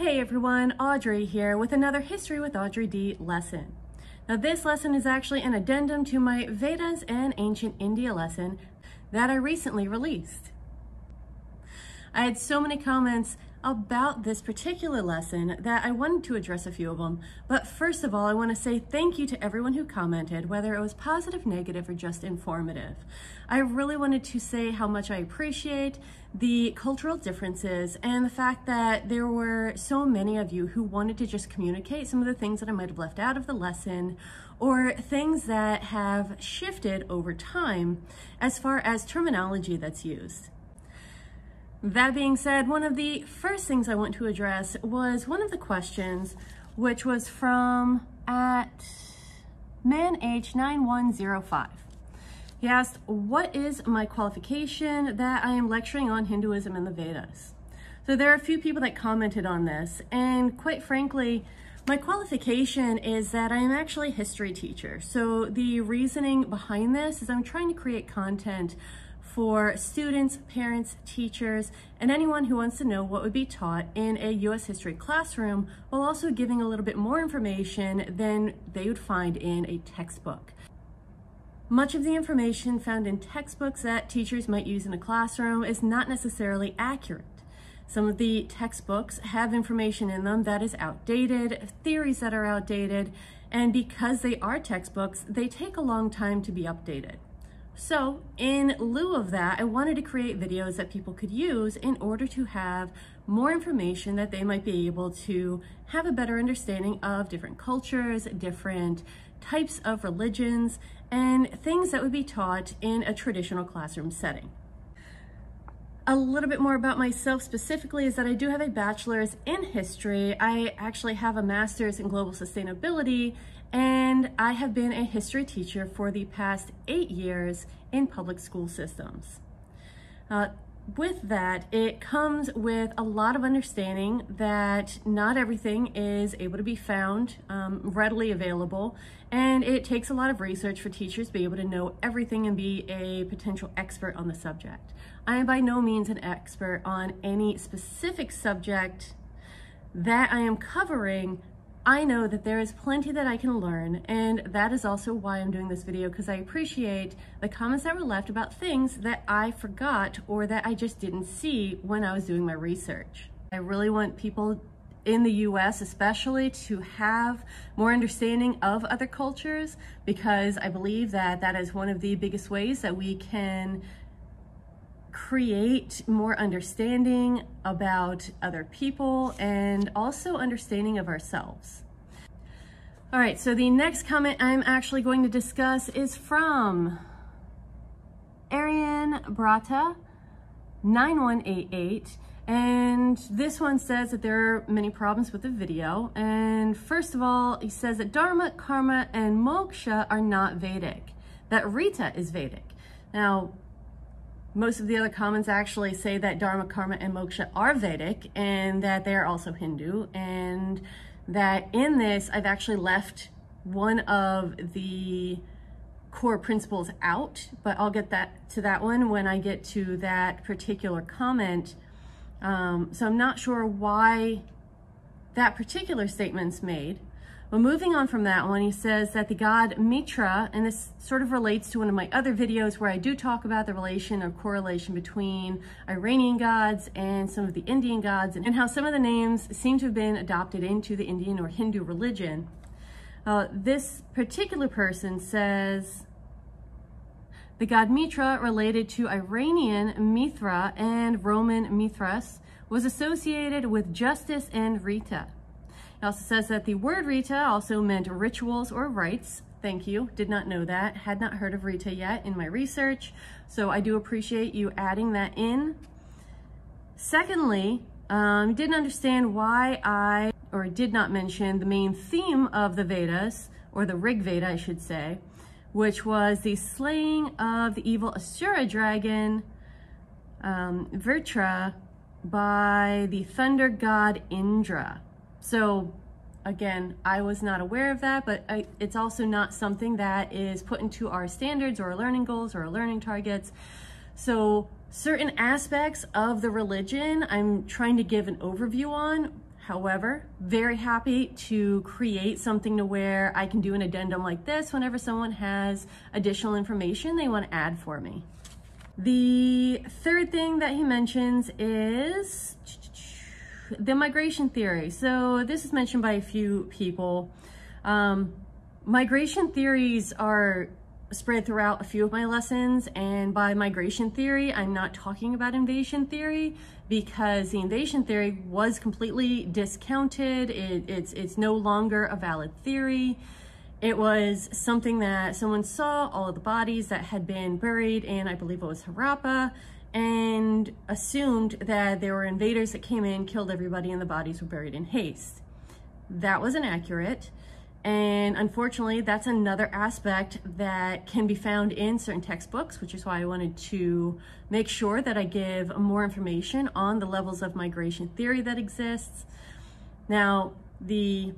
Hey everyone, Audrey here with another History with Audrey D lesson. Now this lesson is actually an addendum to my Vedas and Ancient India lesson that I recently released. I had so many comments about this particular lesson that I wanted to address a few of them. But first of all, I want to say thank you to everyone who commented, whether it was positive, negative, or just informative. I really wanted to say how much I appreciate the cultural differences and the fact that there were so many of you who wanted to just communicate some of the things that I might have left out of the lesson or things that have shifted over time as far as terminology that's used. That being said, one of the first things I want to address was one of the questions, which was from at manh9105. He asked, what is my qualification that I am lecturing on Hinduism and the Vedas? So there are a few people that commented on this, and quite frankly, my qualification is that I am actually a history teacher. So the reasoning behind this is I'm trying to create content for students, parents, teachers, and anyone who wants to know what would be taught in a U.S. history classroom while also giving a little bit more information than they would find in a textbook. Much of the information found in textbooks that teachers might use in a classroom is not necessarily accurate. Some of the textbooks have information in them that is outdated, theories that are outdated, and because they are textbooks, they take a long time to be updated. So in lieu of that, I wanted to create videos that people could use in order to have more information that they might be able to have a better understanding of different cultures, different types of religions, and things that would be taught in a traditional classroom setting. A little bit more about myself specifically is that I do have a bachelor's in history. I actually have a master's in global sustainability and I have been a history teacher for the past eight years in public school systems. Uh, with that, it comes with a lot of understanding that not everything is able to be found um, readily available, and it takes a lot of research for teachers to be able to know everything and be a potential expert on the subject. I am by no means an expert on any specific subject that I am covering, I know that there is plenty that I can learn, and that is also why I'm doing this video, because I appreciate the comments that were left about things that I forgot or that I just didn't see when I was doing my research. I really want people in the US especially to have more understanding of other cultures because I believe that that is one of the biggest ways that we can create more understanding about other people and also understanding of ourselves. All right, so the next comment I'm actually going to discuss is from Arian Brata 9188 and this one says that there are many problems with the video. And first of all, he says that Dharma, Karma, and Moksha are not Vedic, that Rita is Vedic. Now, most of the other comments actually say that Dharma, Karma, and Moksha are Vedic and that they are also Hindu and that in this I've actually left one of the core principles out, but I'll get that to that one when I get to that particular comment. Um, so I'm not sure why that particular statement's made. Well, moving on from that one, he says that the god Mitra, and this sort of relates to one of my other videos where I do talk about the relation or correlation between Iranian gods and some of the Indian gods and how some of the names seem to have been adopted into the Indian or Hindu religion. Uh, this particular person says the god Mitra related to Iranian Mithra and Roman Mithras was associated with justice and Rita. It also says that the word Rita also meant rituals or rites. Thank you, did not know that. Had not heard of Rita yet in my research, so I do appreciate you adding that in. Secondly, um, didn't understand why I, or did not mention the main theme of the Vedas, or the Rig Veda, I should say, which was the slaying of the evil Asura dragon, um, Vritra, by the thunder god Indra. So again, I was not aware of that, but I, it's also not something that is put into our standards or our learning goals or our learning targets. So certain aspects of the religion I'm trying to give an overview on. However, very happy to create something to where I can do an addendum like this whenever someone has additional information they want to add for me. The third thing that he mentions is the migration theory. So this is mentioned by a few people. Um, migration theories are spread throughout a few of my lessons and by migration theory I'm not talking about invasion theory because the invasion theory was completely discounted it, it's it's no longer a valid theory it was something that someone saw all of the bodies that had been buried in I believe it was Harappa and assumed that there were invaders that came in killed everybody and the bodies were buried in haste that was inaccurate. and unfortunately, that's another aspect that can be found in certain textbooks, which is why I wanted to make sure that I give more information on the levels of migration theory that exists. Now, the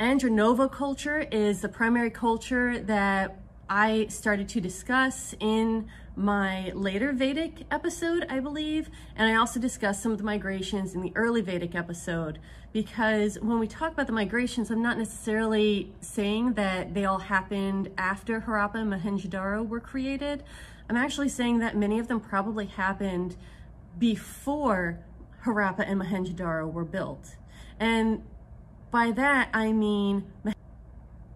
Andronova culture is the primary culture that I started to discuss in my later Vedic episode, I believe, and I also discussed some of the migrations in the early Vedic episode because when we talk about the migrations, I'm not necessarily saying that they all happened after Harappa and Mohenjo-Daro were created. I'm actually saying that many of them probably happened before Harappa and Mohenjo-Daro were built. And by that, I mean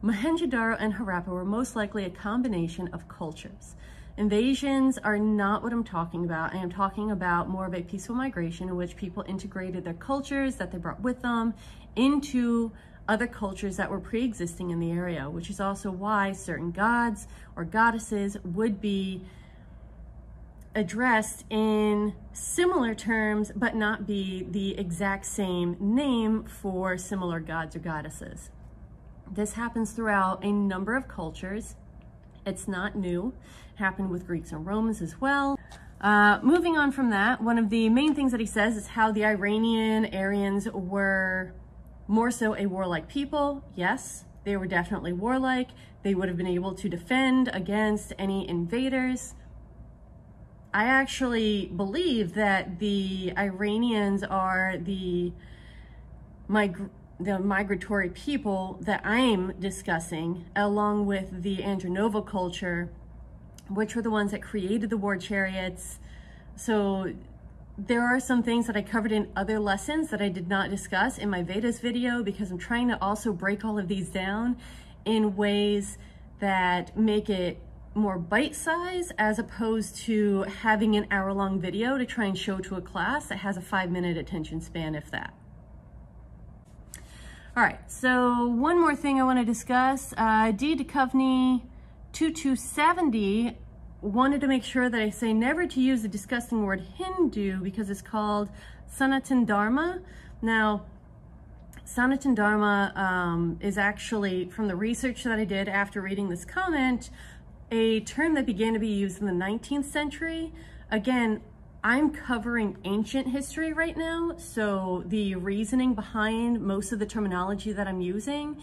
Mohenjo-Daro and Harappa were most likely a combination of cultures. Invasions are not what I'm talking about. I am talking about more of a peaceful migration in which people integrated their cultures that they brought with them into other cultures that were pre-existing in the area, which is also why certain gods or goddesses would be addressed in similar terms, but not be the exact same name for similar gods or goddesses. This happens throughout a number of cultures. It's not new. It happened with Greeks and Romans as well. Uh, moving on from that, one of the main things that he says is how the Iranian Aryans were more so a warlike people. Yes, they were definitely warlike. They would have been able to defend against any invaders. I actually believe that the Iranians are the mig the migratory people that I'm discussing, along with the Andronova culture, which were the ones that created the war chariots. So there are some things that I covered in other lessons that I did not discuss in my Vedas video because I'm trying to also break all of these down in ways that make it more bite size as opposed to having an hour long video to try and show to a class that has a five minute attention span if that. All right, so one more thing I want to discuss. Uh, D. Duchovny 2270 wanted to make sure that I say never to use the disgusting word Hindu because it's called Sanatan Dharma. Now, Sanatan Dharma um, is actually, from the research that I did after reading this comment, a term that began to be used in the 19th century. Again, I'm covering ancient history right now, so the reasoning behind most of the terminology that I'm using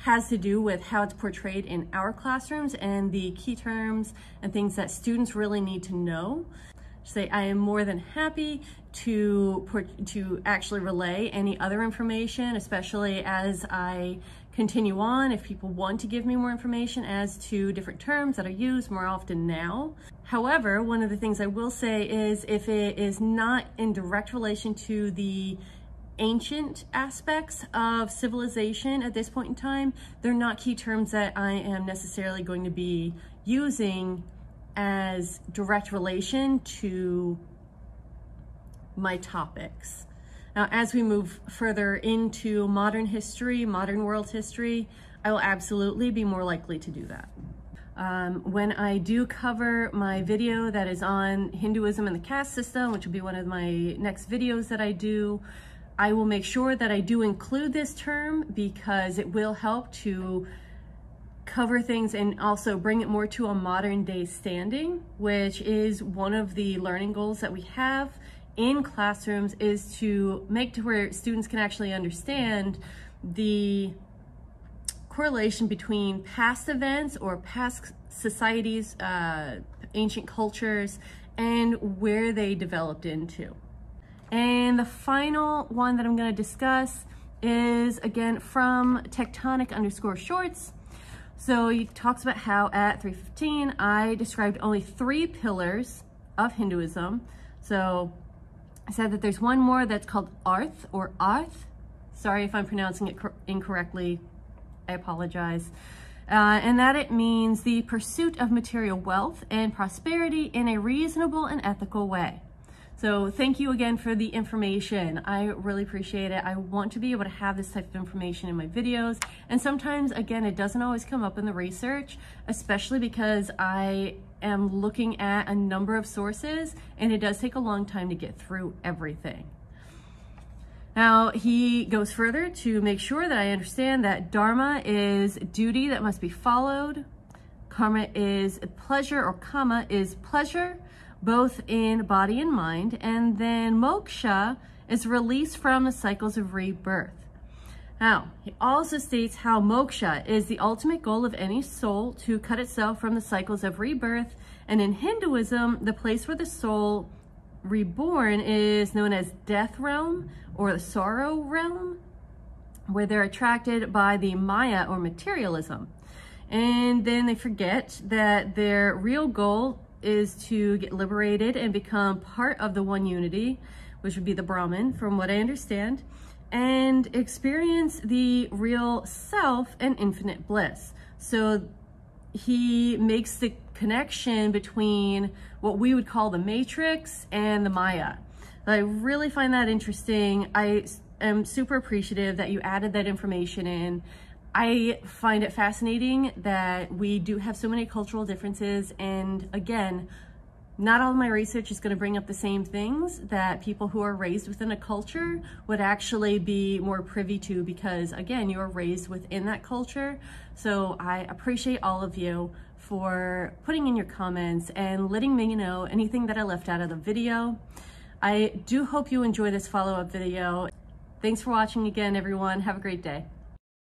has to do with how it's portrayed in our classrooms and the key terms and things that students really need to know. Say I am more than happy to to actually relay any other information, especially as I continue on if people want to give me more information as to different terms that are used more often now. However, one of the things I will say is if it is not in direct relation to the ancient aspects of civilization at this point in time, they're not key terms that I am necessarily going to be using as direct relation to my topics. Now, as we move further into modern history, modern world history, I will absolutely be more likely to do that. Um, when I do cover my video that is on Hinduism and the caste system, which will be one of my next videos that I do, I will make sure that I do include this term because it will help to cover things and also bring it more to a modern day standing, which is one of the learning goals that we have in classrooms is to make to where students can actually understand the correlation between past events or past societies, uh, ancient cultures, and where they developed into. And the final one that I'm gonna discuss is again from tectonic underscore shorts. So he talks about how at 315, I described only three pillars of Hinduism. So I said that there's one more that's called Arth or Arth. Sorry if I'm pronouncing it incorrectly. I apologize. Uh, and that it means the pursuit of material wealth and prosperity in a reasonable and ethical way. So thank you again for the information. I really appreciate it. I want to be able to have this type of information in my videos. And sometimes, again, it doesn't always come up in the research, especially because I am looking at a number of sources and it does take a long time to get through everything. Now, he goes further to make sure that I understand that dharma is duty that must be followed. Karma is pleasure or kama is pleasure both in body and mind. And then moksha is release from the cycles of rebirth. Now, he also states how moksha is the ultimate goal of any soul to cut itself from the cycles of rebirth. And in Hinduism, the place where the soul reborn is known as death realm or the sorrow realm, where they're attracted by the Maya or materialism. And then they forget that their real goal is to get liberated and become part of the one unity, which would be the Brahman, from what I understand, and experience the real self and infinite bliss. So he makes the connection between what we would call the matrix and the Maya. I really find that interesting. I am super appreciative that you added that information in. I find it fascinating that we do have so many cultural differences. And again, not all of my research is going to bring up the same things that people who are raised within a culture would actually be more privy to because again, you are raised within that culture. So I appreciate all of you for putting in your comments and letting me know anything that I left out of the video. I do hope you enjoy this follow-up video. Thanks for watching again, everyone. Have a great day.